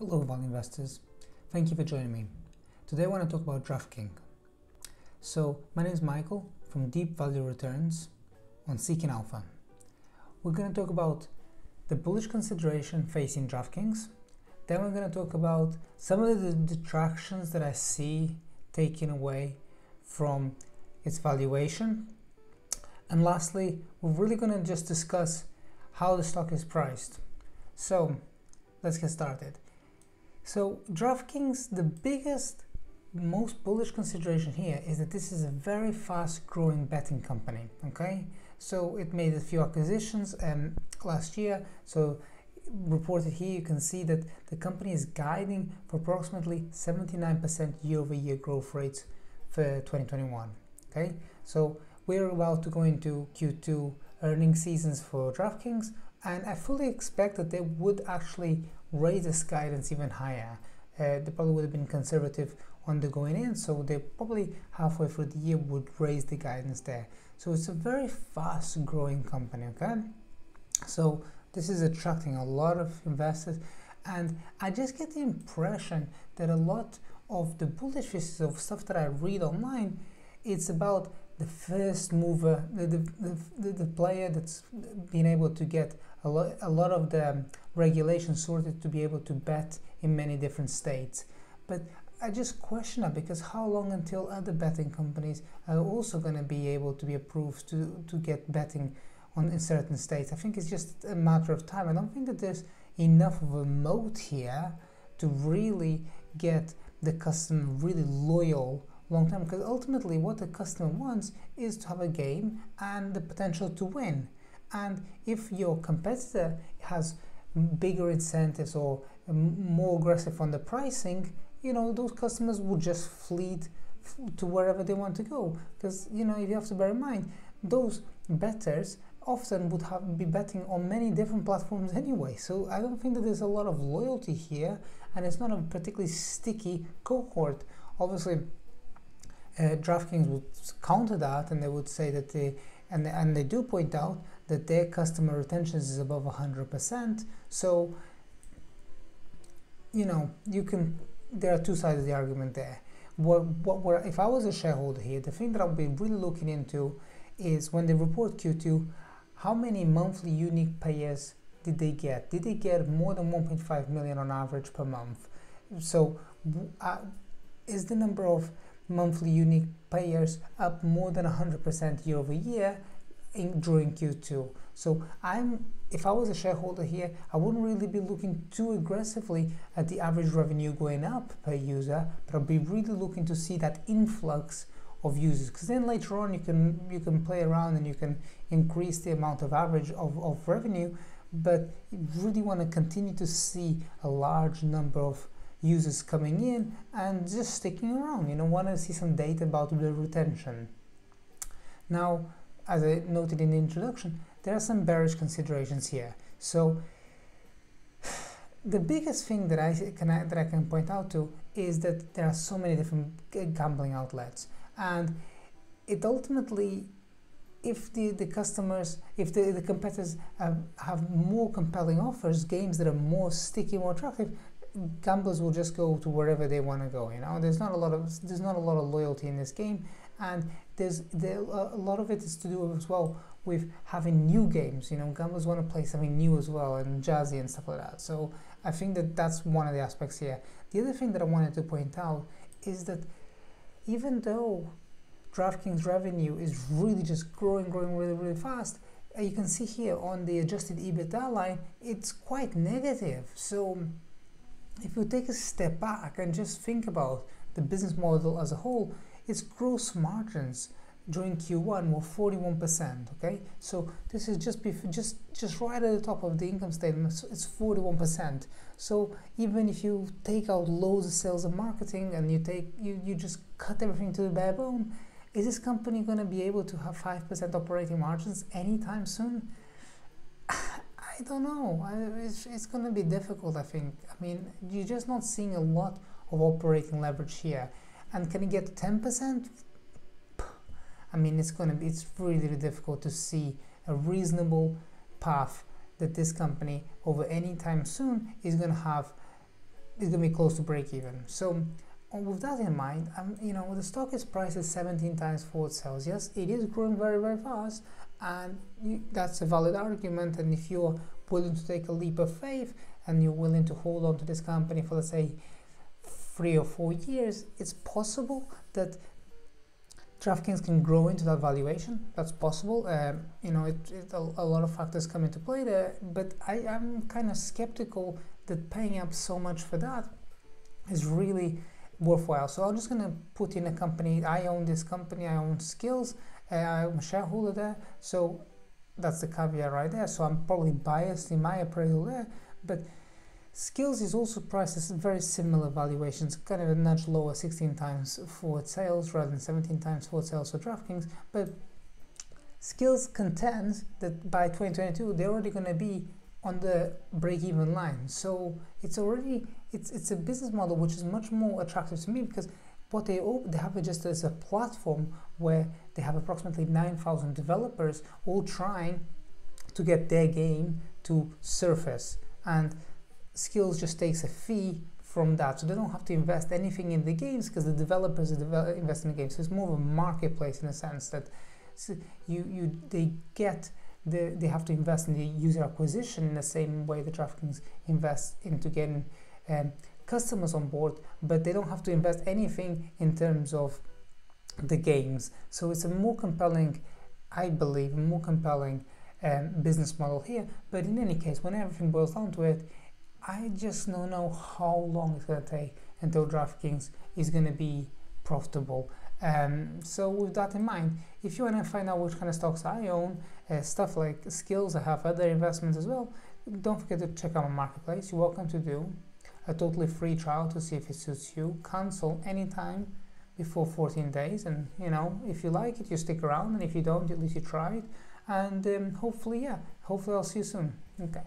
Hello, value investors. Thank you for joining me. Today, I want to talk about DraftKings. So, my name is Michael from Deep Value Returns on Seeking Alpha. We're going to talk about the bullish consideration facing DraftKings. Then, we're going to talk about some of the detractions that I see taken away from its valuation. And lastly, we're really going to just discuss how the stock is priced. So, let's get started. So DraftKings, the biggest, most bullish consideration here is that this is a very fast growing betting company, okay? So it made a few acquisitions um, last year. So reported here, you can see that the company is guiding for approximately 79% year-over-year growth rates for 2021, okay? So we're about to go into Q2 earning seasons for DraftKings and I fully expect that they would actually raise this guidance even higher. Uh, they probably would have been conservative on the going in, so they probably halfway through the year would raise the guidance there. So it's a very fast growing company, okay? So this is attracting a lot of investors, and I just get the impression that a lot of the bullish pieces of stuff that I read online, it's about the first mover, the, the, the, the, player that's been able to get a lot, a lot of the um, regulations sorted to be able to bet in many different states. But I just question that because how long until other betting companies are also going to be able to be approved to, to get betting on in certain states? I think it's just a matter of time. I don't think that there's enough of a moat here to really get the customer really loyal long term because ultimately what the customer wants is to have a game and the potential to win and if your competitor has bigger incentives or more aggressive on the pricing you know those customers would just flee to wherever they want to go. Because you know if you have to bear in mind those betters often would have be betting on many different platforms anyway. So i don't think that there's a lot of loyalty here and it's not a particularly sticky cohort. Obviously uh, DraftKings would counter that and they would say that they and, and they do point out that their customer retention is above 100% so you know you can there are two sides of the argument there. What, what, what if I was a shareholder here the thing that I'll be really looking into is when they report Q2 how many monthly unique payers did they get? Did they get more than 1.5 million on average per month? So uh, is the number of monthly unique payers up more than 100% year over year in, during Q2. So I'm if I was a shareholder here, I wouldn't really be looking too aggressively at the average revenue going up per user, but I'd be really looking to see that influx of users because then later on you can you can play around and you can increase the amount of average of, of revenue but you really want to continue to see a large number of users coming in and just sticking around. You know, want to see some data about the retention. Now, as I noted in the introduction, there are some bearish considerations here. So, the biggest thing that I can that I can point out to is that there are so many different gambling outlets, and it ultimately if the, the customers, if the, the competitors have, have more compelling offers, games that are more sticky, more attractive, gamblers will just go to wherever they want to go. You know, there's not a lot of there's not a lot of loyalty in this game, and there's there, a lot of it is to do as well with having new games. You know, gamblers want to play something new as well and jazzy and stuff like that. So I think that that's one of the aspects here. The other thing that I wanted to point out is that even though DraftKings revenue is really just growing, growing really, really fast. You can see here on the adjusted EBITDA line, it's quite negative. So if you take a step back and just think about the business model as a whole, its gross margins during Q1 were 41%. Okay, so this is just just just right at the top of the income statement. So It's 41%. So even if you take out loads of sales and marketing and you take you you just cut everything to the bare bone, is this company going to be able to have 5% operating margins anytime soon? I don't know. It's, it's going to be difficult, I think. I mean, you're just not seeing a lot of operating leverage here. And can it get to 10%? I mean, it's going to be, it's really, really difficult to see a reasonable path that this company over any time soon is going to have is going to be close to break even. So with that in mind, um, you know, the stock is priced at 17 times forward sales. Yes, it is growing very, very fast, and you, that's a valid argument. And if you're willing to take a leap of faith and you're willing to hold on to this company for, let's say, three or four years, it's possible that DraftKings can grow into that valuation. That's possible. Um, you know, it, it, a, a, lot of factors come into play there, but I am kind of skeptical that paying up so much for that is really worthwhile. So I'm just going to put in a company. I own this company. I own Skillz. I'm a shareholder there. So that's the caveat right there. So I'm probably biased in my appraisal there, but Skillz is also priced at very similar valuations, kind of a nudge lower, 16 times forward sales rather than 17 times forward sales for DraftKings. But Skillz contends that by 2022 they're already going to be on the break-even line. So it's already it's it's a business model which is much more attractive to me because what they they have just as a platform where they have approximately 9,000 developers all trying to get their game to surface and Skillz just takes a fee from that, so they don't have to invest anything in the games because the developers are develop, invest in the games. So it's more of a marketplace in a sense that you you they get the, they have to invest in the user acquisition in the same way the DraftKings invest into getting um, customers on board, but they don't have to invest anything in terms of the games. So it's a more compelling, I believe, more compelling um, business model here. But in any case, when everything boils down to it, I just don't know how long it's going to take until DraftKings is going to be profitable. Um, so with that in mind, if you want to find out which kind of stocks I own, uh, stuff like Skillz, I have other investments as well, don't forget to check out my marketplace. You're welcome to do a totally free trial to see if it suits you. Cancel anytime before 14 days, and you know if you like it, you stick around, and if you don't, at least you tried. And um, hopefully, yeah, hopefully I'll see you soon. Okay.